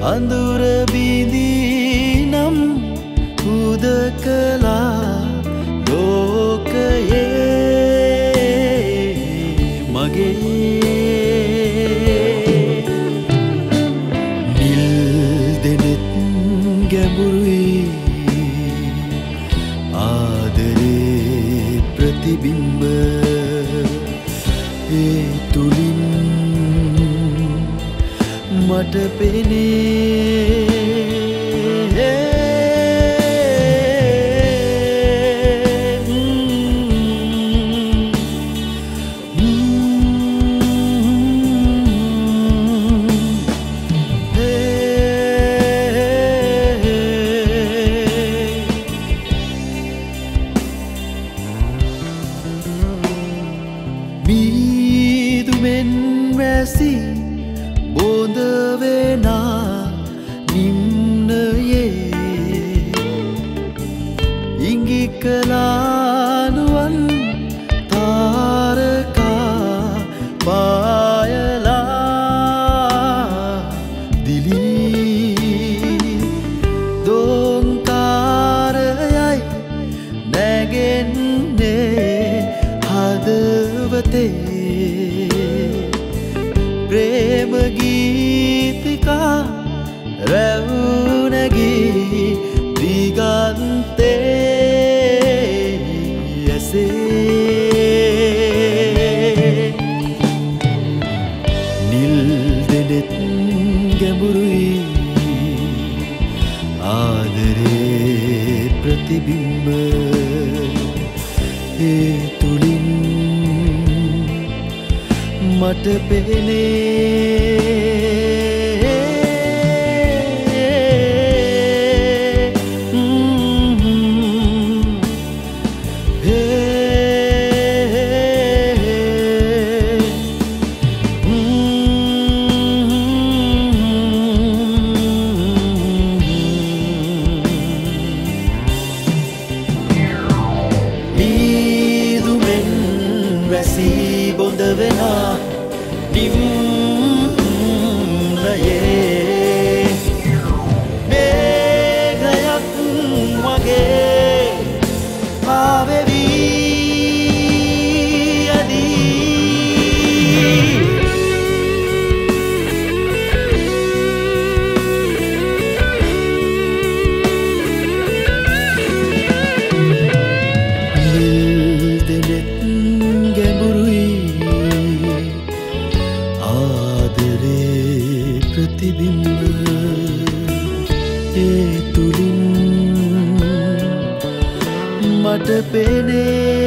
අඳුර බිඳී නම් හුද කලා ලෝකයේ මගේ නිල් දෙනෙත් ගැඹුරුයි ආදරේ ප්‍රතිබිම්බ ඒ තුළින් මට පෙනේ. මීදුමෙන් වැසි බෝඳවෙනා නිම්නයේ ඉංගි කලානුවන් තාරකා පායලා දිලී. දෝන්තාරයයි නැගෙන්නේ හදවතේ. ප්‍රේමගීතිකා රැවුනැගී දිගන්තේ ඇසේ නිල් දෙනෙත් ගැඹුරුයි ආදරේ ප්‍රතිබිම්බ. ඒ තුළින් මට පෙනේ වැසී බොඳ වෙනා නිම්නයේ ප්‍රතිබිම්බ ඒ තුළින් මට පෙනේ